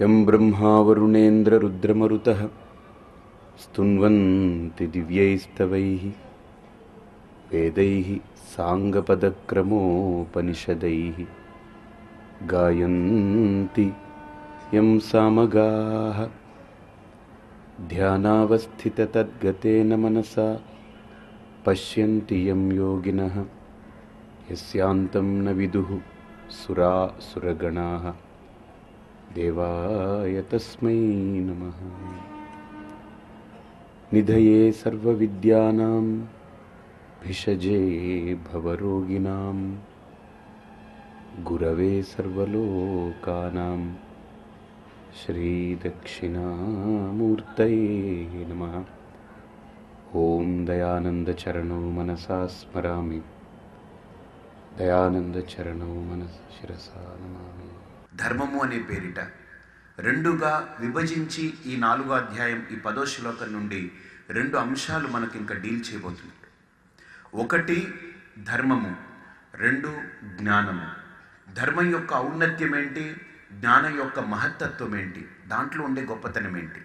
यं ब्रह्मा वरुणेन्द्ररुद्रमरुतः स्तुन्वन्ति दिव्यैस्तवैः वेदैः साङ्गपदक्रमोपनिषदैः गायन्ति यं सामगाः। ध्यानावस्थिततद्गतेन मनसा पश्यन्ति यं योगिनः यस्यान्तं न विदुः सुरा सुरगणाः देवाय तस्मै नमः। निधये सर्वविद्यानां भिषजे भवरोगिणां गुरवे सर्वलोकानां श्रीदक्षिणामूर्तये नमः। ॐ दयानन्दचरणो मनसा स्मरामि। दयानन्दचरणो मनस शिरसा नमामि। ధర్మము అనే పేరిట. రెండుగా విభజించి ఈ నాలుగో అధ్యాయం ఈ పదో శ్లోకం నుండి రెండు అంశాలు మనకి ఇంకా డీల్ చేయబోతున్నాడు ఒకటి ధర్మము రెండు జ్ఞానము. ధర్మం యొక్క ఔన్నత్యం ఏంటి? జ్ఞానం యొక్క మహత్తత్వం ఏంటి? దాంట్లో ఉండే గొప్పతనం ఏంటి?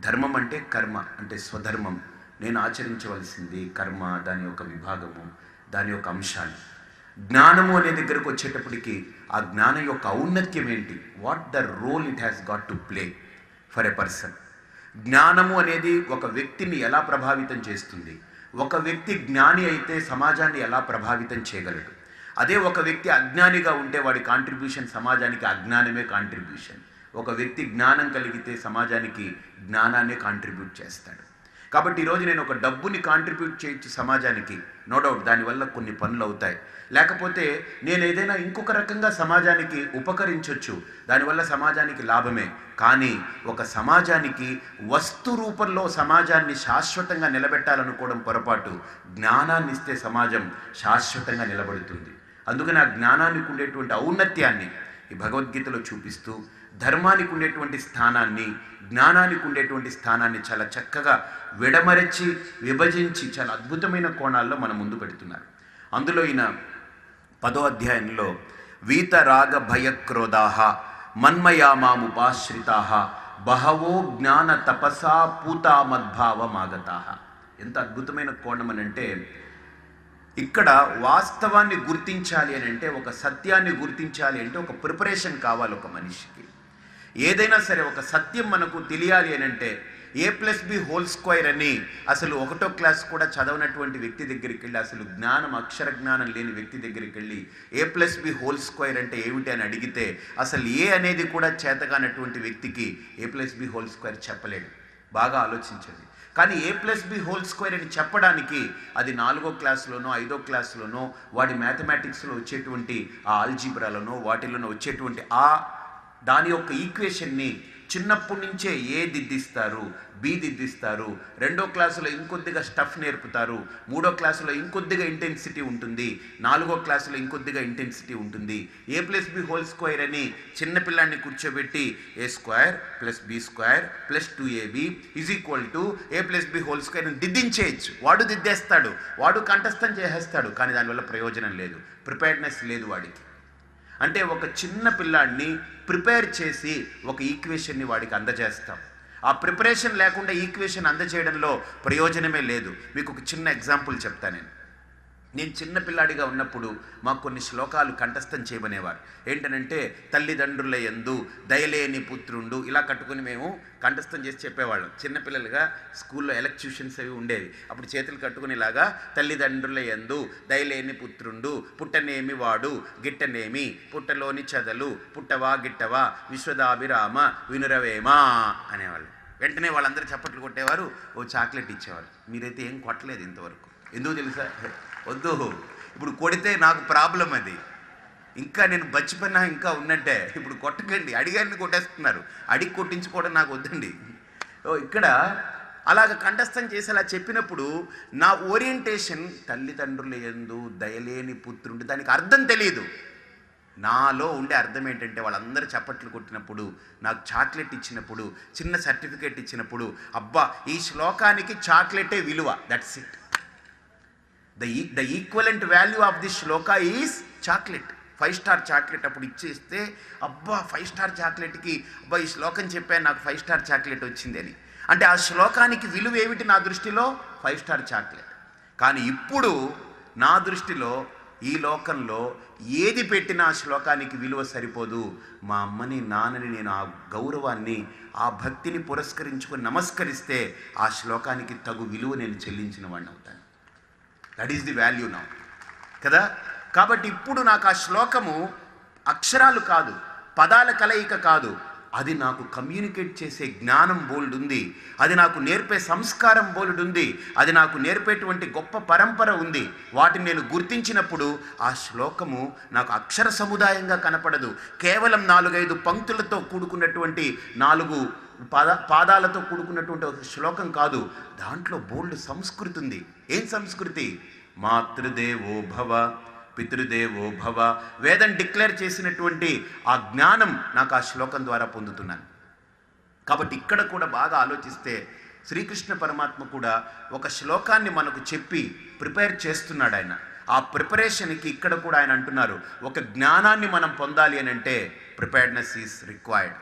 ధర్మం అంటే కర్మ అంటే స్వధర్మం. నేను ఆచరించవలసింది కర్మ దాని యొక్క విభాగము దాని యొక్క అంశాలు. జ్ఞానము అనే దగ్గరకు వచ్చేటప్పటికి ఆ జ్ఞానం యొక్క ఔన్నత్యం ఏంటి? What the role it has got to play for a person జ్ఞానము అనేది ఒక వ్యక్తిని ఎలా ప్రభావితం చేస్తుంది? ఒక వ్యక్తి జ్ఞాని అయితే సమాజాన్ని ఎలా ప్రభావితం చేయగలడు? అదే ఒక వ్యక్తి అజ్ఞానిగా ఉంటే వాడి కాంట్రిబ్యూషన్ సమాజానికి అజ్ఞానమే కాంట్రిబ్యూషన్ ఒక వ్యక్తి జ్ఞానం కలిగితే సమాజానికి జ్ఞానాన్ని కాంట్రిబ్యూట్ చేస్తాడు. కాబట్టి ఈరోజు నేను ఒక డబ్బుని కాంట్రిబ్యూట్ చేయొచ్చు సమాజానికి నో డౌట్ దానివల్ల కొన్ని పనులు అవుతాయి. లేకపోతే నేను ఏదైనా ఇంకొక రకంగా సమాజానికి ఉపకరించవచ్చు దానివల్ల సమాజానికి లాభమే. కానీ ఒక సమాజానికి వస్తు రూపంలో సమాజాన్ని శాశ్వతంగా నిలబెట్టాలనుకోవడం పొరపాటు. జ్ఞానాన్ని ఇస్తే సమాజం శాశ్వతంగా నిలబడుతుంది. అందుకని ఆ జ్ఞానానికి ఉండేటువంటి ఔన్నత్యాన్ని ఈ భగవద్గీతలో చూపిస్తూ ధర్మానికి ఉండేటువంటి స్థానాన్ని జ్ఞానానికి ఉండేటువంటి స్థానాన్ని చాలా చక్కగా విడమరచి విభజించి చాలా అద్భుతమైన కోణాల్లో మన ముందు పెడుతున్నారు. అందులో ఈయన పదో అధ్యాయంలో వీత రాగ భయక్రోధాహ మన్మయామాముపాశ్రితాహ బహవో జ్ఞాన తపసా పూతా మద్భావమాగతాహ ఎంత అద్భుతమైన కోణం అని అంటే ఇక్కడ వాస్తవాన్ని గుర్తించాలి అని అంటే ఒక సత్యాన్ని గుర్తించాలి అంటే ఒక ప్రిపరేషన్ కావాలి ఒక మనిషికి. ఏదైనా సరే ఒక సత్యం మనకు తెలియాలి అని అంటే a plus b whole square అని అసలు ఒకటో క్లాస్ కూడా చదవనటువంటి వ్యక్తి దగ్గరికి వెళ్ళి అసలు జ్ఞానం అక్షర జ్ఞానం లేని వ్యక్తి దగ్గరికి వెళ్ళి a plus b whole square అంటే ఏమిటి అని అడిగితే అసలు ఏ అనేది కూడా చేతగానటువంటి వ్యక్తికి a plus b whole square చెప్పలేడు. బాగా ఆలోచించండి. కానీ a plus b whole square అని చెప్పడానికి అది నాలుగో క్లాస్లోనో ఐదో క్లాస్లోనో వాడి మ్యాథమెటిక్స్లో వచ్చేటువంటి ఆ ఆల్జీబ్రాలోనో వాటిలోనో వచ్చేటువంటి ఆ దాని యొక్క ఈక్వేషన్ని చిన్నప్పటి నుంచే ఏ దిద్దిస్తారు బి దిద్దిస్తారు రెండో క్లాసులో ఇంకొద్దిగా స్టఫ్ నేర్పుతారు మూడో క్లాసులో ఇంకొద్దిగా ఇంటెన్సిటీ ఉంటుంది నాలుగో క్లాసులో ఇంకొద్దిగా ఇంటెన్సిటీ ఉంటుంది. A plus b whole square అని చిన్నపిల్లాన్ని కూర్చోబెట్టి a square plus b square plus two ab is equal to a plus b whole square అని దిద్దించేయచ్చు. వాడు దిద్దేస్తాడు వాడు కంఠస్థం చేసేస్తాడు కానీ దానివల్ల ప్రయోజనం లేదు. ప్రిపేర్డ్నెస్ లేదు వాడికి. అంటే ఒక చిన్న పిల్లాడిని ప్రిపేర్ చేసి ఒక ఈక్వేషన్ని వాడికి అందజేస్తాం. ఆ ప్రిపరేషన్ లేకుండా ఈక్వేషన్ అందజేయడంలో ప్రయోజనమే లేదు. మీకు ఒక చిన్న ఎగ్జాంపుల్ చెప్తా నేను. నేను చిన్న పిల్లాడిగా ఉన్నప్పుడు మాకు కొన్ని శ్లోకాలు కంఠస్థం చేయమనేవారు. ఏంటనంటే తల్లిదండ్రుల ఎందు దయలేని పుత్రుండు ఇలా కట్టుకుని మేము కంఠస్థం చేసి చెప్పేవాళ్ళం. చిన్నపిల్లలుగా స్కూల్లో ఎలక్ట్యూషన్స్ అవి ఉండేవి. అప్పుడు చేతులు కట్టుకునేలాగా తల్లిదండ్రుల ఎందు దయలేని పుత్రుండు పుట్టనేమి వాడు గిట్టనేమి పుట్టలోని చదలు పుట్టవా గిట్టవా విశ్వదాభిరామ వినురవేమా అనేవాళ్ళు. వెంటనే వాళ్ళందరూ చప్పట్లు కొట్టేవారు ఓ చాక్లెట్ ఇచ్చేవారు. మీరైతే ఏం కొట్టలేదు ఇంతవరకు. ఎందుకు తెలుసా? వద్దు. ఇప్పుడు కొడితే నాకు ప్రాబ్లం అది. ఇంకా నేను బచ్చిపోయినా ఇంకా ఉన్నట్టే. ఇప్పుడు కొట్టకండి. అడిగారిని కొట్టేస్తున్నారు. అడిగి కొట్టించుకోవడం నాకు వద్దండి. ఓ ఇక్కడ అలాగ కంఠస్థం చేసేలా చెప్పినప్పుడు నా ఓరియంటేషన్ తల్లిదండ్రులు ఎందు దయలేని పుత్రుండి దానికి అర్థం తెలియదు. నాలో ఉండే అర్థం ఏంటంటే వాళ్ళందరూ చప్పట్లు కొట్టినప్పుడు నాకు చాక్లెట్ ఇచ్చినప్పుడు చిన్న సర్టిఫికేట్ ఇచ్చినప్పుడు అబ్బా ఈ శ్లోకానికి చాక్లెటే విలువ. That's it the the equivalent value of the shloka is chocolate Five Star chocolate అప్పుడు ఇచ్చేస్తే అబ్బా ఫైవ్ స్టార్ చాక్లెట్కి అబ్బా ఈ శ్లోకం చెప్పాను నాకు ఫైవ్ స్టార్ చాక్లెట్ వచ్చింది అని. అంటే ఆ శ్లోకానికి విలువ ఏమిటి నా దృష్టిలో? ఫైవ్ స్టార్ చాక్లెట్ కానీ ఇప్పుడు నా దృష్టిలో ఈ లోకంలో ఏది పెట్టినా ఆ శ్లోకానికి విలువ సరిపోదు. మా అమ్మని నాన్నని నేను ఆ గౌరవాన్ని ఆ భక్తిని పురస్కరించుకొని నమస్కరిస్తే ఆ శ్లోకానికి తగు విలువ నేను చెల్లించిన వాడిని అవుతాను. దట్ ఈస్ ది వాల్యూ నా కదా? కాబట్టి ఇప్పుడు నాకు ఆ శ్లోకము అక్షరాలు కాదు పదాల కలయిక కాదు. అది నాకు కమ్యూనికేట్ చేసే జ్ఞానం బోల్డ్ ఉంది. అది నాకు నేర్పే సంస్కారం బోల్డ్ ఉంది. అది నాకు నేర్పేటువంటి గొప్ప పరంపర ఉంది. వాటిని నేను గుర్తించినప్పుడు ఆ శ్లోకము నాకు అక్షర సముదాయంగా కనపడదు. కేవలం నాలుగైదు పంక్తులతో కూడుకున్నటువంటి నాలుగు పాద పాదాలతో కూడుకున్నటువంటి ఒక శ్లోకం కాదు. దాంట్లో బోల్డ్ సంస్కృతి ఉంది. ఏం సంస్కృతి? మాతృదేవో భవ పితృదేవో భవ. వేదం డిక్లేర్ చేసినటువంటి ఆ జ్ఞానం నాకు ఆ శ్లోకం ద్వారా పొందుతున్నాను. కాబట్టి ఇక్కడ కూడా బాగా ఆలోచిస్తే శ్రీకృష్ణ పరమాత్మ కూడా ఒక శ్లోకాన్ని మనకు చెప్పి ప్రిపేర్ చేస్తున్నాడు ఆయన. ఆ ప్రిపరేషన్కి ఇక్కడ కూడా ఆయన అంటున్నారు ఒక జ్ఞానాన్ని మనం పొందాలి అని అంటే ప్రిపేర్డ్నెస్ ఈస్ రిక్వైర్డ్.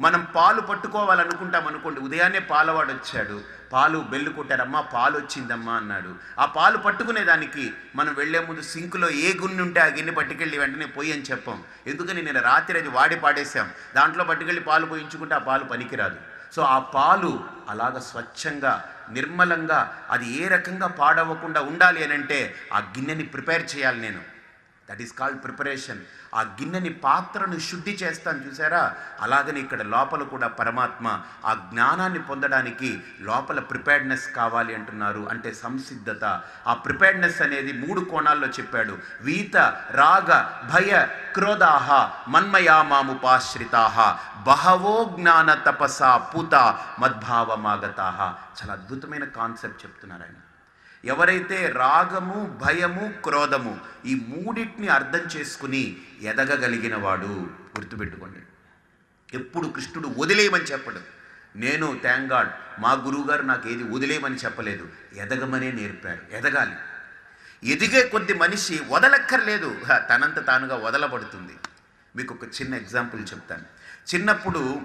మనం పాలు పట్టుకోవాలనుకుంటాం అనుకోండి. ఉదయాన్నే పాలవాడు వచ్చాడు. పాలు బెల్లు కొట్టారమ్మా పాలు వచ్చిందమ్మా అన్నాడు. ఆ పాలు పట్టుకునేదానికి మనం వెళ్ళే ముందు సింకులో ఏ గున్ని ఉంటే ఆ గిన్నె పట్టుకెళ్ళి వెంటనే పోయి అని చెప్పాం. ఎందుకని నేను రాత్రి అది వాడి పాడేశాం. దాంట్లో పట్టుకెళ్ళి పాలు పోయించుకుంటే ఆ పాలు పనికిరాదు. సో ఆ పాలు అలాగ స్వచ్ఛంగా నిర్మలంగా అది ఏ రకంగా పాడవకుండా ఉండాలి అని అంటే ఆ గిన్నెని ప్రిపేర్ చేయాలి నేను. దట్ ఈస్ కాల్డ్ ప్రిపరేషన్ ఆ గిన్నెని పాత్రను శుద్ధి చేస్తాను చూసారా అలాగని ఇక్కడ లోపల కూడా పరమాత్మ ఆ జ్ఞానాన్ని పొందడానికి లోపల ప్రిపేర్డ్నెస్ కావాలి అంటున్నారు. అంటే సంసిద్ధత. ఆ ప్రిపేర్డ్నెస్ అనేది మూడు కోణాల్లో చెప్పాడు. వీత రాగ భయ క్రోధాహ మన్మయామాముపాశ్రితాహ బహవో జ్ఞాన తపస పూత మద్భావమాగతాహ. చాలా అద్భుతమైన కాన్సెప్ట్ చెప్తున్నారు ఆయన. ఎవరైతే రాగము భయము క్రోధము ఈ మూడింటిని అర్థం చేసుకుని ఎదగగలిగిన వాడు గుర్తుపెట్టుకోండి. ఎప్పుడు కృష్ణుడు వదిలేయమని చెప్పడు. నేను థ్యాంగాడ్ మా గురువుగారు నాకు ఏది వదిలేయమని చెప్పలేదు. ఎదగమనే నేర్పారు. ఎదగాలి. ఎదిగే కొద్ది మనిషి వదలక్కర్లేదు. తనంత తానుగా వదలబడుతుంది. మీకు ఒక చిన్న ఎగ్జాంపుల్ చెప్తాను. చిన్నప్పుడు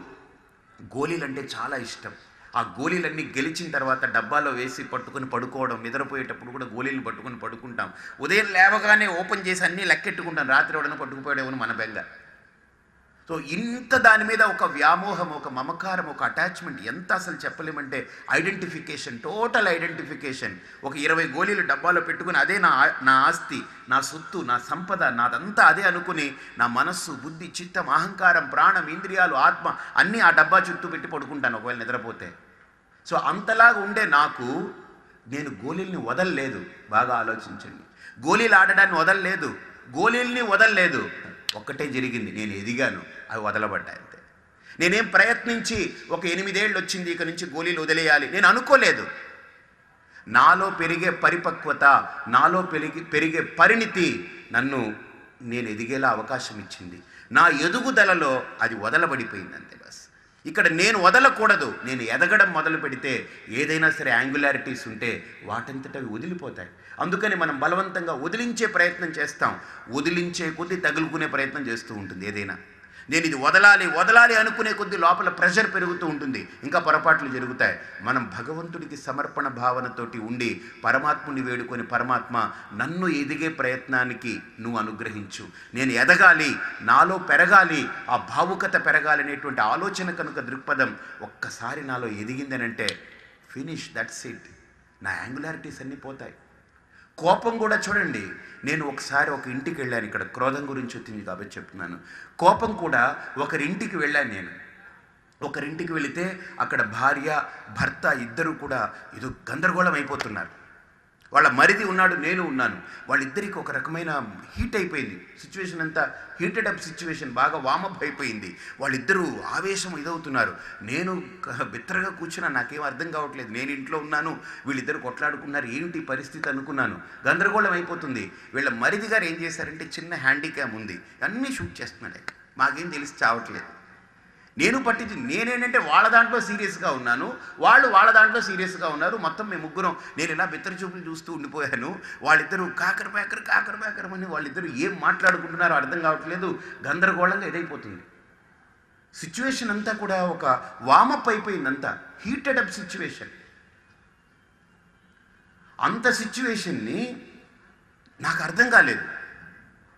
గోళీలు అంటే చాలా ఇష్టం. ఆ గోళీలన్నీ గెలిచిన తర్వాత డబ్బాలో వేసి పట్టుకొని పడుకోవడం నిద్రపోయేటప్పుడు కూడా గోళీలు పట్టుకొని పడుకుంటాం. ఉదయం లేవగానే ఓపెన్ చేసి అన్నీ లెక్కెట్టుకుంటాం. రాత్రి ఎవడన్నా పట్టుకుపోయాడేమో మన బెంగ. సో ఇంత దాని మీద ఒక వ్యామోహం ఒక మమకారం ఒక అటాచ్మెంట్ ఎంత అసలు చెప్పలేమంటే ఐడెంటిఫికేషన్ టోటల్ ఐడెంటిఫికేషన్ ఒక ఇరవై గోళీలు డబ్బాలో పెట్టుకుని అదే నా నా ఆస్తి నా సొత్తు నా సంపద నాదంతా అదే అనుకుని నా మనస్సు బుద్ధి చిత్తం అహంకారం ప్రాణం ఇంద్రియాలు ఆత్మ అన్నీ ఆ డబ్బా చుట్టూ పెట్టి పడుకుంటాను ఒకవేళ నిద్రపోతే. సో అంతలాగా ఉండే నాకు నేను గోళీల్ని వదలలేదు. బాగా ఆలోచించండి. గోళీలు ఆడడాన్ని వదలలేదు. గోళీల్ని వదలలేదు. ఒక్కటే జరిగింది. నేను ఎదిగాను. అవి వదలబడ్డాయి అంతే. నేనేం ప్రయత్నించి ఒక ఎనిమిదేళ్ళు వచ్చింది ఇక నుంచి గోళీలు వదిలేయాలి. నేను అనుకోలేదు. నాలో పెరిగే పరిపక్వత నాలో పెరిగి పెరిగే పరిణితి నన్ను నేను ఎదిగేలా అవకాశం ఇచ్చింది. నా ఎదుగుదలలో అది వదలబడిపోయింది అంతే బస్. ఇక్కడ నేను వదలకూడదు. నేను ఎదగడం మొదలు పెడితే ఏదైనా సరే యాంగులారిటీస్ ఉంటే వాటంతట అవి వదిలిపోతాయి. అందుకని మనం బలవంతంగా వదిలించే ప్రయత్నం చేస్తాం. వదిలించే కొద్దీ తగులుకునే ప్రయత్నం చేస్తూ ఉంటుంది ఏదైనా. నేను ఇది వదలాలి వదలాలి అనుకునే కొద్ది లోపల ప్రెషర్ పెరుగుతూ ఉంటుంది. ఇంకా పొరపాట్లు జరుగుతాయి. మనం భగవంతుడికి సమర్పణ భావనతోటి ఉండి పరమాత్ముని వేడుకొని పరమాత్మ నన్ను ఎదిగే ప్రయత్నానికి నువ్వు అనుగ్రహించు. నేను ఎదగాలి నాలో పెరగాలి ఆ భావుకత పెరగాలి అనేటువంటి ఆలోచన కనుక దృక్పథం ఒక్కసారి నాలో ఎదిగిందనంటే ఫినిష్ దట్స్ ఇట్. నా యాంగులారిటీస్ అన్నీ పోతాయి. కోపం కూడా చూడండి. నేను ఒకసారి ఒక ఇంటికి వెళ్ళాను ఇక్కడ. క్రోధం గురించి వచ్చింది కాబట్టి చెప్తున్నాను. కోపం కూడా ఒకరింటికి వెళ్ళాను నేను. ఒకరింటికి వెళితే అక్కడ భార్య భర్త ఇద్దరు కూడా ఏదో గందరగోళం అయిపోతున్నారు. వాళ్ళ మరిది ఉన్నాడు నేను ఉన్నాను. వాళ్ళిద్దరికి ఒక రకమైన హీట్ అయిపోయింది. సిచ్యువేషన్ అంతా హీటెడ్ అప్ సిచ్యువేషన్ బాగా వామప్ అయిపోయింది. వాళ్ళిద్దరూ ఆవేశం ఇదవుతున్నారు. నేను బిత్తరగా కూర్చున్నా నాకేం అర్థం కావట్లేదు. నేను ఇంట్లో ఉన్నాను వీళ్ళిద్దరు కొట్లాడుకున్నారు ఏంటి పరిస్థితి అనుకున్నాను. గందరగోళం అయిపోతుంది. వీళ్ళ మరిది గారు ఏం చేశారంటే చిన్న హ్యాండిక్యామ్ ఉంది. అన్నీ షూట్ చేస్తున్నాడు. మాకేం తెలిసి చావట్లేదు. నేను పట్టించి నేనేంటంటే వాళ్ళ దాంట్లో సీరియస్గా ఉన్నాను. వాళ్ళు వాళ్ళ దాంట్లో సీరియస్గా ఉన్నారు. మొత్తం మేము ముగ్గురం నేను ఇలా బిత్తర చూపులు చూస్తూ ఉండిపోయాను. వాళ్ళిద్దరూ కాకర పేకర కాకర పేకరమని అని వాళ్ళిద్దరూ ఏం మాట్లాడుకుంటున్నారో అర్థం కావట్లేదు. గందరగోళంగా ఇదైపోతుంది సిచ్యువేషన్ అంతా కూడా ఒక వామప్ అయిపోయిందంతా. Heated up situation. అంత సిచ్యువేషన్ని నాకు అర్థం కాలేదు.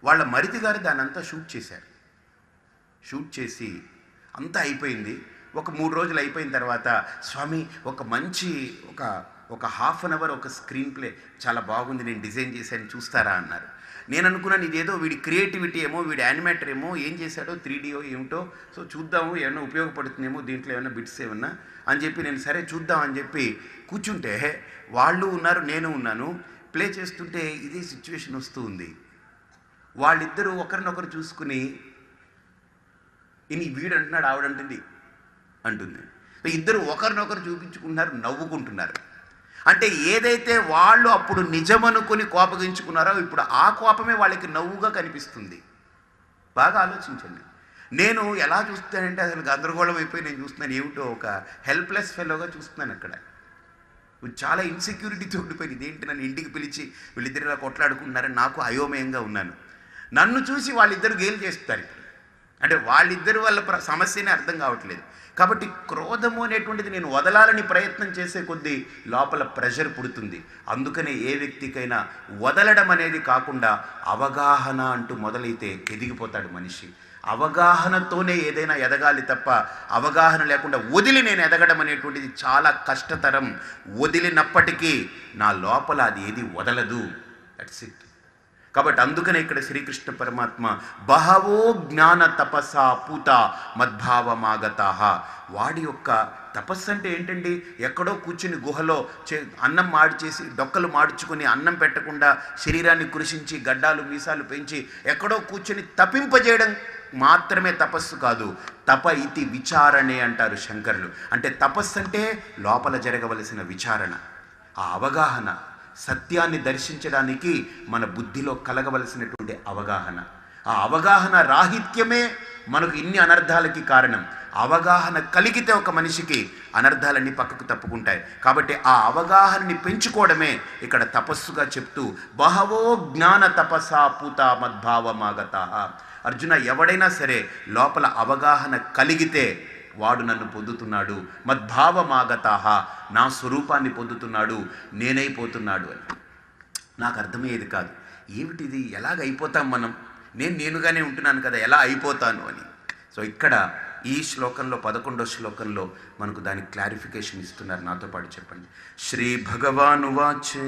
వాళ్ళ మరిది గారు దాన్ని అంతా షూట్ చేశారు. షూట్ చేసి అంతా అయిపోయింది. ఒక మూడు రోజులు అయిపోయిన తర్వాత స్వామి ఒక మంచి ఒక ఒక హాఫ్ అన్ అవర్ ఒక స్క్రీన్ ప్లే చాలా బాగుంది. నేను డిజైన్ చేశాను. చూస్తారా అన్నారు. నేను అనుకున్నాను ఇదేదో వీడి క్రియేటివిటీ ఏమో వీడి యానిమేటర్ ఏమో ఏం చేశాడో త్రీడీయో ఏమిటో సో చూద్దాము ఏమైనా ఉపయోగపడుతుందేమో దీంట్లో ఏమైనా బిట్స్ ఏమన్నా అని చెప్పి నేను సరే చూద్దాం అని చెప్పి కూర్చుంటే వాళ్ళు ఉన్నారు నేను ఉన్నాను. ప్లే చేస్తుంటే ఇదే సిచ్యువేషన్ వస్తూ ఉంది. వాళ్ళిద్దరూ ఒకరినొకరు చూసుకుని ఇని వీడు అంటున్నాడు ఆవిడంటుంది. అంటుంది. ఇద్దరు ఒకరినొకరు చూపించుకుంటున్నారు నవ్వుకుంటున్నారు. అంటే ఏదైతే వాళ్ళు అప్పుడు నిజమనుకుని కోపగించుకున్నారో ఇప్పుడు ఆ కోపమే వాళ్ళకి నవ్వుగా కనిపిస్తుంది. బాగా ఆలోచించండి. నేను ఎలా చూస్తానంటే అసలు గందరగోళం అయిపోయి నేను చూస్తున్నాను. ఏమిటో ఒక హెల్ప్లెస్ ఫెలోగా చూస్తున్నాను అక్కడ. చాలా ఇన్సెక్యూరిటీతో ఉండిపోయింది. ఇదేంటి నన్ను ఇంటికి పిలిచి వీళ్ళిద్దరు ఇలా కొట్లాడుకుంటున్నారని నాకు అయోమయంగా ఉన్నాను. నన్ను చూసి వాళ్ళిద్దరు గేలు చేస్తారు ఇప్పుడు. అంటే వాళ్ళిద్దరి వల్ల సమస్యనే అర్థం కావట్లేదు. కాబట్టి క్రోధము అనేటువంటిది నేను వదలాలని ప్రయత్నం చేసే కొద్దీ లోపల ప్రెషర్ పుడుతుంది. అందుకనే ఏ వ్యక్తికైనా వదలడం అనేది కాకుండా అవగాహన అంటూ మొదలైతే ఎదిగిపోతాడు మనిషి. అవగాహనతోనే ఏదైనా ఎదగాలి తప్ప అవగాహన లేకుండా వదిలి నేను ఎదగడం అనేటువంటిది చాలా కష్టతరం. వదిలినప్పటికీ నా లోపల అది ఏది వదలదు. దట్స్ ఇట్ కాబట్టి అందుకనే ఇక్కడ శ్రీకృష్ణ పరమాత్మ బహవో జ్ఞాన తపస పూత మద్భావమాగత. వాడి యొక్క తపస్సు అంటే ఏంటండి? ఎక్కడో కూర్చుని గుహలో చే అన్నం మాడి చేసి డొక్కలు మాడ్చుకుని అన్నం పెట్టకుండా శరీరాన్ని కృషించి గడ్డాలు మీసాలు పెంచి ఎక్కడో కూర్చుని తపింపజేయడం మాత్రమే తపస్సు కాదు. తప ఇతి విచారణే అంటారు శంకరులు. అంటే తపస్సు అంటే లోపల జరగవలసిన విచారణ ఆ అవగాహన. సత్యాన్ని దర్శించడానికి మన బుద్ధిలో కలగవలసినటువంటి అవగాహన. ఆ అవగాహన రాహిత్యమే మనకు ఇన్ని అనర్థాలకి కారణం. అవగాహన కలిగితే ఒక మనిషికి అనర్థాలన్నీ పక్కకు తప్పుకుంటాయి. కాబట్టి ఆ అవగాహనని పెంచుకోవడమే ఇక్కడ తపస్సుగా చెప్తూ బహవో జ్ఞాన తపసా పూత మద్భావమాగత అర్జున ఎవడైనా సరే లోపల అవగాహన కలిగితే వాడు నన్ను పొందుతున్నాడు. మద్భావమాగత నా స్వరూపాన్ని పొందుతున్నాడు. నేనైపోతున్నాడు అని. నాకు అర్థమయ్యేది కాదు. ఏమిటిది? ఎలాగ అయిపోతాం మనం? నేను నేనుగానే ఉంటున్నాను కదా ఎలా అయిపోతాను అని. సో ఇక్కడ ఈ శ్లోకంలో పదకొండో శ్లోకంలో మనకు దానికి క్లారిఫికేషన్ ఇస్తున్నారు. నాతో పాటు చెప్పండి. శ్రీ భగవాను వాచ్.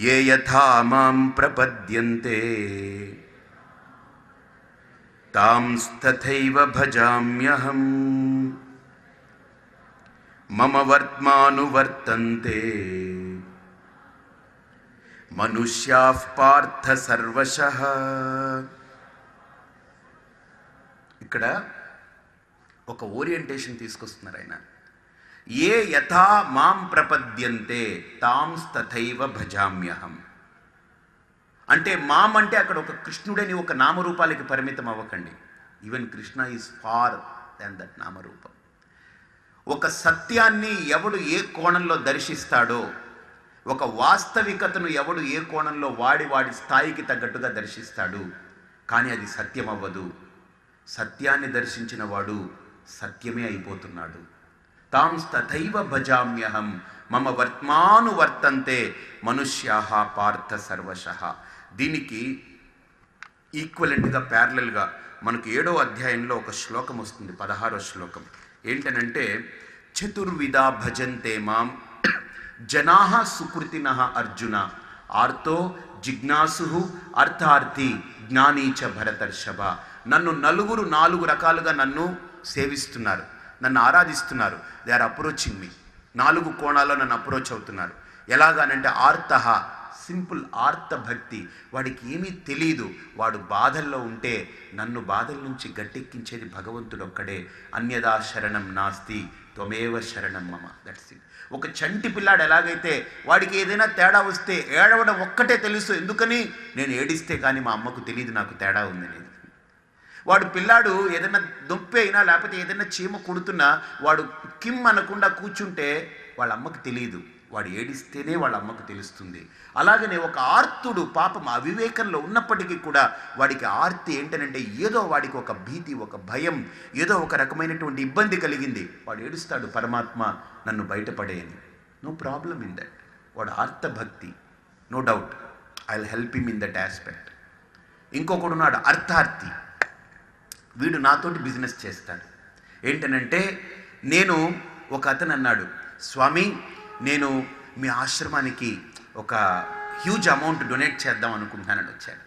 ఏ యథా మాం ప్రపద్యంతే. తాంస్తథైవ భజామ్యహం మమ వర్త్మానువర్తంతే మనుష్యా పార్థ సర్వశ ఇక్కడ ఒక ఓరియంటేషన్ తీసుకొస్తున్నారు ఆయన. ఏ యథా మాం ప్రపద్యంతే తాంస్తథైవ భజామ్యహం. అంటే మామ్ అంటే అక్కడ ఒక కృష్ణుడని ఒక నామరూపాలకి పరిమితం అవ్వకండి. Even Krishna is far than that నామరూపం. ఒక సత్యాన్ని ఎవడు ఏ కోణంలో దర్శిస్తాడో ఒక వాస్తవికతను ఎవడు ఏ కోణంలో వాడి వాడి స్థాయికి తగ్గట్టుగా దర్శిస్తాడు కానీ అది సత్యం అవ్వదు సత్యాన్ని దర్శించిన వాడు సత్యమే అయిపోతున్నాడు. తాం తథైవ భజామ్యహం మమ వర్త్మాను వర్తంతే మనుష్యా పార్థ సర్వశ. దీనికి ఈక్వలెంట్గా ప్యారలల్గా మనకు ఏడో అధ్యాయంలో ఒక శ్లోకం వస్తుంది పదహారో శ్లోకం. ఏంటనంటే చతుర్విధ భజంతే మాం జనా సుకృతిన అర్జున ఆర్తో జిజ్ఞాసు అర్థార్థి జ్ఞానీచ భరతర్షభ. నన్ను నలుగురు నాలుగు రకాలుగా నన్ను సేవిస్తున్నారు నన్ను ఆరాధిస్తున్నారు. దే ఆర్ అప్రోచింగ్ మీ నాలుగు కోణాల్లో నన్ను అప్రోచ్ అవుతున్నారు. ఎలాగానంటే ఆర్తహ సింపుల్ ఆర్త భక్తి వాడికి ఏమీ తెలియదు వాడు బాధల్లో ఉంటే నన్ను బాధల నుంచి గట్టెక్కించేది భగవంతుడు ఒక్కడే అన్యదా శరణం నాస్తి త్వమేవ శరణం మమ. దట్స్ ఇట్ ఒక చంటి పిల్లాడు ఎలాగైతే వాడికి ఏదైనా తేడా వస్తే ఏడవడం ఒక్కటే తెలుసు. ఎందుకని? నేను ఏడిస్తే కానీ మా అమ్మకు తెలియదు నాకు తేడా ఉందనేది. వాడు పిల్లాడు ఏదైనా దొప్పి అయినా లేకపోతే ఏదైనా చీమ కుడుతున్నా వాడు కిమ్ అనకుండా కూర్చుంటే వాళ్ళ అమ్మకి తెలియదు వాడు ఏడిస్తేనే వాళ్ళ అమ్మకు తెలుస్తుంది. అలాగనే ఒక ఆర్తుడు పాపం అవివేకంలో ఉన్నప్పటికీ కూడా వాడికి ఆర్తి ఏంటనంటే ఏదో వాడికి ఒక భీతి ఒక భయం ఏదో ఒక రకమైనటువంటి ఇబ్బంది కలిగింది. వాడు ఏడుస్తాడు పరమాత్మ నన్ను బయటపడేయని. నో ప్రాబ్లం ఇన్ దట్ వాడు ఆర్తభక్తి. No doubt I will help him in that aspect ఇంకొకడు ఉన్నాడు అర్థార్థి వీడు నాతోటి బిజినెస్ చేస్తాడు. ఏంటనంటే నేను ఒక అతను అన్నాడు స్వామి నేను మీ ఆశ్రమానికి ఒక హ్యూజ్ అమౌంట్ డొనేట్ చేద్దాం అనుకుంటున్నానని వచ్చాడు.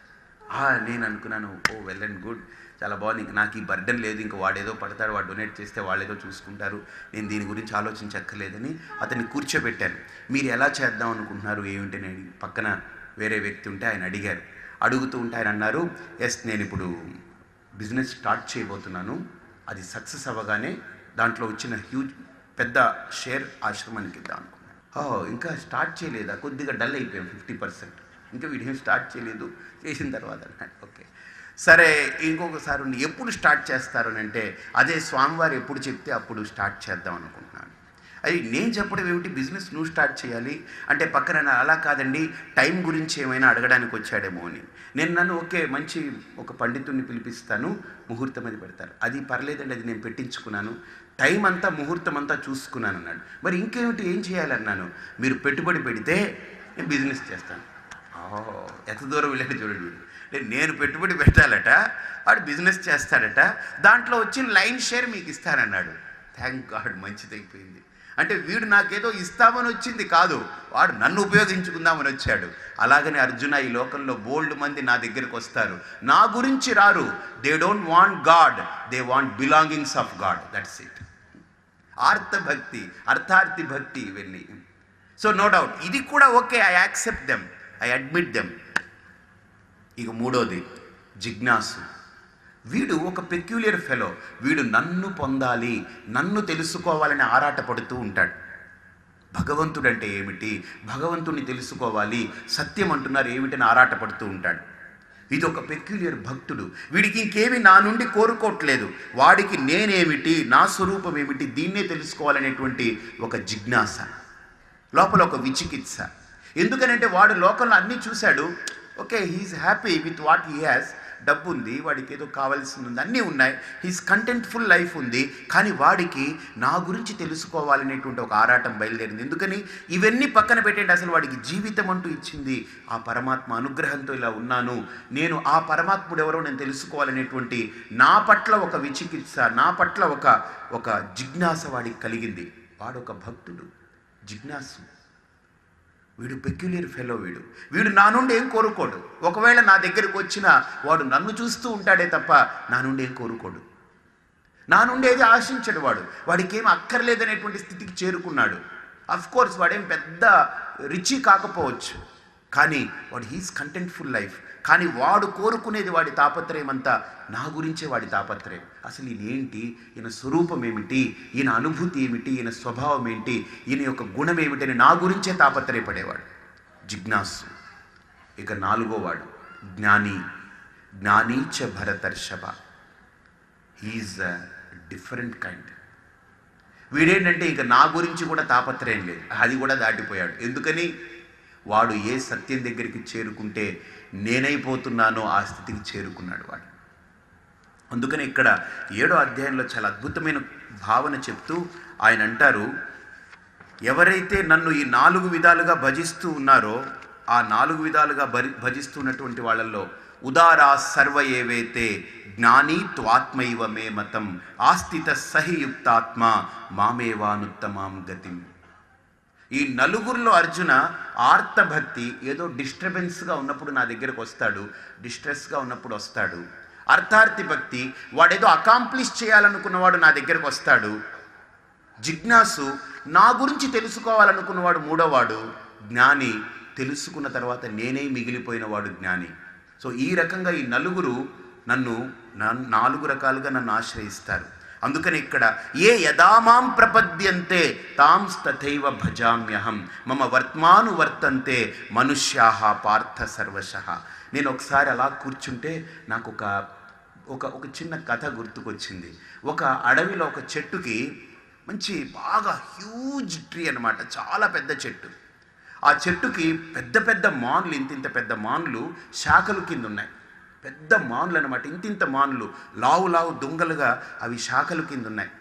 నేను అనుకున్నాను ఓ వెల్ అండ్ గుడ్ చాలా బాగుంది. ఇంక నాకు ఈ బర్డెన్ లేదు. ఇంకా వాడేదో పడతాడు వాడు డొనేట్ చేస్తే వాళ్ళేదో చూసుకుంటారు. నేను దీని గురించి ఆలోచించక్కర్లేదని అతన్ని కూర్చోబెట్టాను. మీరు ఎలా చేద్దాం అనుకుంటున్నారు? ఏమిటి? నేను పక్కన వేరే వ్యక్తి ఉంటే ఆయన అడిగారు. అడుగుతూ ఉంటే ఆయన అన్నారు ఎస్ నేను ఇప్పుడు బిజినెస్ స్టార్ట్ చేయబోతున్నాను. అది సక్సెస్ అవ్వగానే దాంట్లో వచ్చిన హ్యూజ్ పెద్ద షేర్ ఆశ్రమానికి ఇద్దాం అనుకున్నాను ఇంకా స్టార్ట్ చేయలేదా? కొద్దిగా డల్ అయిపోయాం ఫిఫ్టీ పర్సెంట్. ఇంకా వీడియో స్టార్ట్ చేయలేదు. చేసిన తర్వాత అన్నాడు. ఓకే. సరే ఇంకొకసారి ఉండి. ఎప్పుడు స్టార్ట్ చేస్తారు అని అంటే అదే స్వామివారు ఎప్పుడు చెప్తే అప్పుడు స్టార్ట్ చేద్దాం అనుకుంటున్నాను. అది నేను చెప్పడం ఏమిటి? బిజినెస్ నువ్వు స్టార్ట్ చేయాలి. అంటే పక్కన అలా కాదండి టైం గురించి ఏమైనా అడగడానికి వచ్చాడేమో అని. నేను నన్ను ఓకే మంచి ఒక పండితుడిని పిలిపిస్తాను ముహూర్తం అది పెడతారు. అది పర్లేదండి అది నేను పెట్టించుకున్నాను. టైం అంతా ముహూర్తం అంతా చూసుకున్నాను అన్నాడు మరి ఇంకేమిటి? ఏం చేయాలన్నాను? మీరు పెట్టుబడి పెడితే నేను బిజినెస్ చేస్తాను. ఓ ఎంత దూరం వెళ్ళాడు చూడండి వీడు. నేను పెట్టుబడి పెట్టాలట వాడు బిజినెస్ చేస్తాడట దాంట్లో వచ్చిన లైన్ షేర్ మీకు ఇస్తానన్నాడు. థ్యాంక్ గాడ్ మంచిదైపోయింది. అంటే వీడు నాకేదో ఇస్తామని వచ్చింది కాదు. వాడు నన్ను ఉపయోగించుకుందామని వచ్చాడు. అలాగనే అర్జున ఈ లోకంలో బోల్డ్ మంది నా దగ్గరికి వస్తారు. నా గురించి రారు. They don't want God they want belongings of God that's it ఆర్త భక్తి అర్థార్థి భక్తి ఇవన్నీ. సో నో డౌట్ ఇది కూడా okay I accept them I admit them ఇక మూడోది జిజ్ఞాసు. వీడు ఒక పెక్యులియర్ ఫెలో వీడు నన్ను పొందాలి నన్ను తెలుసుకోవాలని ఆరాటపడుతూ ఉంటాడు. భగవంతుడు అంటే ఏమిటి? భగవంతుడిని తెలుసుకోవాలి సత్యం అంటున్నారు ఏమిటని ఆరాటపడుతూ ఉంటాడు. ఇది ఒక పెక్యులియర్ భక్తుడు. వీడికి ఇంకేమి నా నుండి కోరుకోవట్లేదు. వాడికి నేనేమిటి నా స్వరూపం ఏమిటి దీన్నే తెలుసుకోవాలనేటువంటి ఒక జిజ్ఞాస. లోపల ఒక విచికిత్స. ఎందుకనంటే వాడు లోకంలో అన్నీ చూశాడు. Okay he is happy with what he has డబ్బు ఉంది వాడికి ఏదో కావాల్సింది ఉంది అన్నీ ఉన్నాయి. హీస్ కంటెంట్ఫుల్ లైఫ్ ఉంది. కానీ వాడికి నా గురించి తెలుసుకోవాలనేటువంటి ఒక ఆరాటం బయలుదేరింది. ఎందుకని? ఇవన్నీ పక్కన పెట్టండి అసలు వాడికి జీవితం అంటూ ఇచ్చింది. ఆ పరమాత్మ అనుగ్రహంతో ఇలా ఉన్నాను. నేను ఆ పరమాత్ముడు ఎవరో నేను తెలుసుకోవాలనేటువంటి నా పట్ల ఒక విచికిత్స నా పట్ల ఒక ఒక జిజ్ఞాస వాడికి కలిగింది. వాడు ఒక భక్తుడు. జిజ్ఞాసు. వీడు పెక్యులర్ ఫెలో వీడు. వీడు నా నుండి ఏం కోరుకోడు. ఒకవేళ నా దగ్గరికి వచ్చినా వాడు నన్ను చూస్తూ ఉంటాడే తప్ప నా నుండి ఏం కోరుకోడు. నా నుండి ఏది ఆశించడు వాడు. వాడికి ఏం అక్కర్లేదనేటువంటి స్థితికి చేరుకున్నాడు. అఫ్ కోర్స్ వాడేం పెద్ద రిచి కాకపోవచ్చు. కానీ వాడు హీస్ కంటెంట్ఫుల్ లైఫ్ కానీ వాడు కోరుకునేది వాడి తాపత్రయం అంతా నా గురించే వాడి తాపత్రయం. అసలు ఈయన ఏంటి? ఈయన స్వరూపం ఏమిటి? ఈయన అనుభూతి ఏమిటి? ఈయన స్వభావం ఏంటి? ఈయన యొక్క గుణం ఏమిటి అని నా గురించే తాపత్రయపడేవాడు. జిజ్ఞాసు. ఇక నాలుగో వాడు జ్ఞాని. జ్ఞానీచ భరతర్షభ. He is different kind. వీడేంటంటే ఇక నా గురించి కూడా తాపత్రయం లేదు. అది కూడా దాటిపోయాడు. ఎందుకని? వాడు ఏ సత్యం దగ్గరికి చేరుకుంటే నేనైపోతున్నానో ఆ స్థితికి చేరుకున్నాడు వాడు. అందుకని ఇక్కడ ఏడో అధ్యాయంలో చాలా అద్భుతమైన భావన చెప్తూ ఆయన అంటారు ఎవరైతే నన్ను ఈ నాలుగు విధాలుగా భజిస్తూ ఉన్నారో ఆ నాలుగు విధాలుగా భరి భజిస్తున్నటువంటి వాళ్ళల్లో ఉదారా సర్వ ఏవైతే జ్ఞాని త్వాత్మైవ మే మతం ఆస్థిత సహియుక్తాత్మ మామేవానుత్తమాం గతిం. ఈ నలుగురిలో అర్జున ఆర్తభక్తి ఏదో డిస్టర్బెన్స్గా ఉన్నప్పుడు నా దగ్గరకు వస్తాడు డిస్ట్రెస్గా ఉన్నప్పుడు వస్తాడు. అర్థార్థి భక్తి వాడేదో అకాంప్లిష్ చేయాలనుకున్నవాడు నా దగ్గరకు వస్తాడు. జిజ్ఞాసు నా గురించి తెలుసుకోవాలనుకున్నవాడు మూడోవాడు. జ్ఞాని తెలుసుకున్న తర్వాత నేనే మిగిలిపోయిన వాడు జ్ఞాని. సో ఈ రకంగా ఈ నలుగురు నన్ను నాలుగు రకాలుగా నన్ను ఆశ్రయిస్తారు. అందుకని ఇక్కడ ఏ యదామాం ప్రపద్యంతే తాం తథైవ భజామ్యహం మమ వర్త్మాను వర్తంతే మనుష్యాహ పార్థ సర్వశ. నేను ఒకసారి అలా కూర్చుంటే నాకు ఒక ఒక ఒక చిన్న కథ గుర్తుకొచ్చింది. ఒక అడవిలో ఒక చెట్టుకి మంచి బాగా హ్యూజ్ ట్రీ అన్నమాట చాలా పెద్ద చెట్టు. ఆ చెట్టుకి పెద్ద పెద్ద మాన్లు ఇంత ఇంత పెద్ద మాన్లు శాఖలు కింద ఉన్నాయి పెద్ద మాన్లు అనమాట ఇంత ఇంత మాన్లు. లావు లావు దొంగలుగా అవి శాఖలు కింద ఉన్నాయి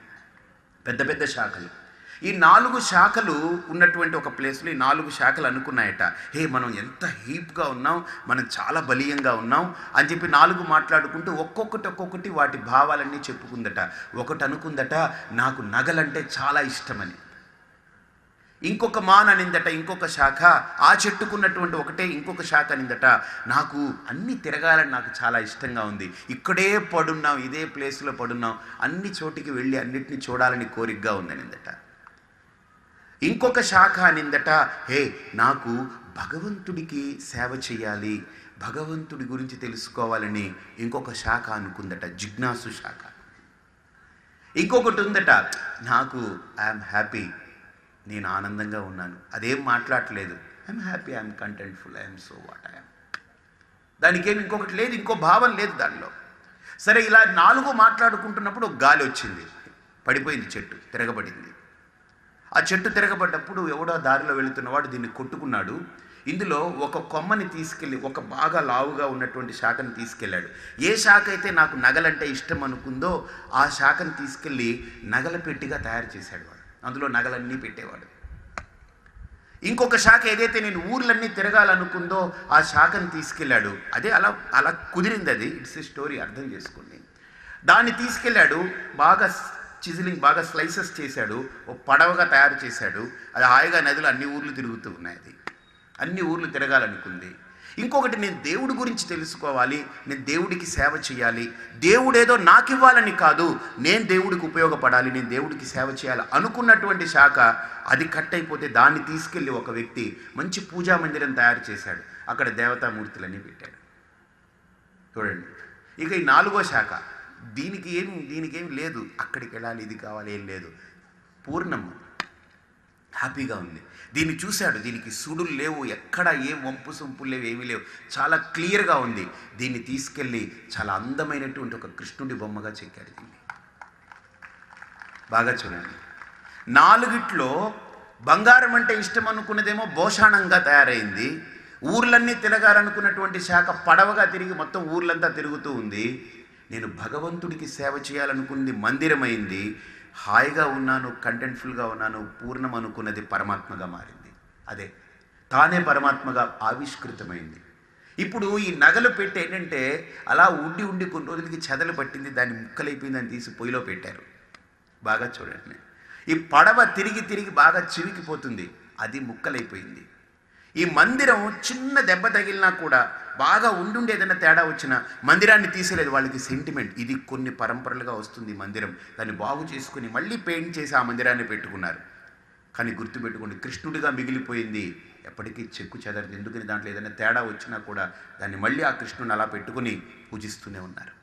పెద్ద పెద్ద శాఖలు. ఈ నాలుగు శాఖలు ఉన్నటువంటి ఒక ప్లేస్లో ఈ నాలుగు శాఖలు అనుకున్నాయట. హే మనం ఎంత హీప్గా ఉన్నాం మనం చాలా బలీయంగా ఉన్నాం అని చెప్పి నాలుగు మాట్లాడుకుంటూ ఒక్కొక్కటి ఒక్కొక్కటి వాటి భావాలన్నీ చెప్పుకుందట. ఒకటి అనుకుందట నాకు నగలంటే చాలా ఇష్టమని. ఇంకొక మాన్ అనిందట ఇంకొక శాఖ ఆ చెట్టుకున్నటువంటి ఒకటే ఇంకొక శాఖ అనిందట నాకు అన్ని తిరగాలని నాకు చాలా ఇష్టంగా ఉంది. ఇక్కడే పడున్నాం ఇదే ప్లేస్లో పడున్నాం. అన్ని చోటికి వెళ్ళి అన్నిటిని చూడాలని కోరికగా ఉందనిందట ఇంకొక శాఖ అనిందట హే నాకు భగవంతుడికి సేవ చేయాలి భగవంతుడి గురించి తెలుసుకోవాలని ఇంకొక శాఖ అనుకుందట జిజ్ఞాసు శాఖ. ఇంకొకటి ఉందట నాకు ఐఎమ్ హ్యాపీ నేను ఆనందంగా ఉన్నాను. అదేం మాట్లాడలేదు I'm happy I'm contentful I'm so what I'm దానికేమి ఇంకొకటి లేదు ఇంకో భావం లేదు దానిలో. సరే ఇలా నాలుగు మాట్లాడుకుంటున్నప్పుడు ఒక గాలి వచ్చింది. పడిపోయింది చెట్టు తిరగబడింది. ఆ చెట్టు తిరగబడ్డప్పుడు ఎవడో దారిలో వెళుతున్నవాడు దీన్ని కొట్టుకున్నాడు. ఇందులో ఒక కొమ్మని తీసుకెళ్ళి ఒక బాగా లావుగా ఉన్నటువంటి శాఖను తీసుకెళ్ళాడు. ఏ శాఖ అయితే నాకు నగలంటే ఇష్టం అనుకుందో ఆ శాఖను తీసుకెళ్ళి నగల పెట్టిగా తయారు చేశాడు అందులో నగలన్నీ పెట్టేవాడు. ఇంకొక శాఖ ఏదైతే నేను ఊర్లన్నీ తిరగాలనుకుందో ఆ శాఖను తీసుకెళ్ళాడు. అదే అలా అలా కుదిరింది అది. ఇట్స్ ఏ స్టోరీ అర్థం చేసుకోండి దాన్ని తీసుకెళ్ళాడు బాగా చిజిలింగ్ బాగా స్లైసెస్ చేశాడు ఓ పడవగా తయారు చేశాడు. అది హాయిగా నదిలో అన్ని ఊర్లు తిరుగుతూ ఉన్నాయి అది. అన్ని ఊర్లు తిరగాలనుకుంది. ఇంకొకటి నేను దేవుడి గురించి తెలుసుకోవాలి నేను దేవుడికి సేవ చేయాలి. దేవుడేదో నాకు ఇవ్వాలని కాదు నేను దేవుడికి ఉపయోగపడాలి నేను దేవుడికి సేవ చేయాలి అనుకున్నటువంటి శాఖ అది కట్ అయిపోతే దాన్ని తీసుకెళ్ళి ఒక వ్యక్తి మంచి పూజా మందిరం తయారు చేశాడు. అక్కడ దేవతామూర్తులన్నీ పెట్టాడు. చూడండి. ఇక ఈ నాలుగో శాఖ దీనికి ఏం దీనికి ఏం లేదు. అక్కడికి వెళ్ళాలి ఇది కావాలి ఏం లేదు. పూర్ణమ్మ. హ్యాపీగా ఉంది. దీన్ని చూశాడు. దీనికి సుడులు లేవు. ఎక్కడ ఏం వంపు సొంపులు లేవు ఏమీ లేవు. చాలా క్లియర్గా ఉంది. దీన్ని తీసుకెళ్ళి చాలా అందమైనటువంటి ఒక కృష్ణుడి బొమ్మగా చెక్కాడు దీన్ని. బాగా చూడండి. నాలుగిట్లో బంగారం అంటే ఇష్టం అనుకున్నదేమో భోషాణంగా తయారైంది. ఊర్లన్నీ తిరగాలనుకున్నటువంటి శాఖ పడవగా తిరిగి మొత్తం ఊర్లంతా తిరుగుతూ ఉంది. నేను భగవంతుడికి సేవ చేయాలనుకుంది మందిరమైంది. హాయిగా ఉన్నాను కంటెంట్ఫుల్గా ఉన్నాను పూర్ణం అనుకున్నది పరమాత్మగా మారింది. అదే తానే పరమాత్మగా ఆవిష్కృతమైంది. ఇప్పుడు ఈ నగలు పెట్టి ఏంటంటే అలా ఉండి ఉండి కొన్ని రోజులకి చెదలు పట్టింది దాన్ని ముక్కలైపోయిందని తీసి పొయ్యిలో పెట్టారు. బాగా చూడండి. ఈ పడవ తిరిగి తిరిగి బాగా చివికిపోతుంది అది ముక్కలైపోయింది. ఈ మందిరం చిన్న దెబ్బ తగిలినా కూడా బాగా ఉండుండి ఏదైనా తేడా వచ్చినా మందిరాన్ని తీసేలేదు వాళ్ళకి సెంటిమెంట్ ఇది కొన్ని పరంపరలుగా వస్తుంది మందిరం. దాన్ని బాగు చేసుకుని మళ్ళీ పెయింట్ చేసి ఆ మందిరాన్ని పెట్టుకున్నారు. కానీ గుర్తుపెట్టుకోండి కృష్ణుడిగా మిగిలిపోయింది. ఎప్పటికీ చెక్కు చెదరదు. ఎందుకని దాంట్లో ఏదైనా తేడా వచ్చినా కూడా దాన్ని మళ్ళీ ఆ కృష్ణుని అలా పెట్టుకుని పూజిస్తూనే ఉన్నారు.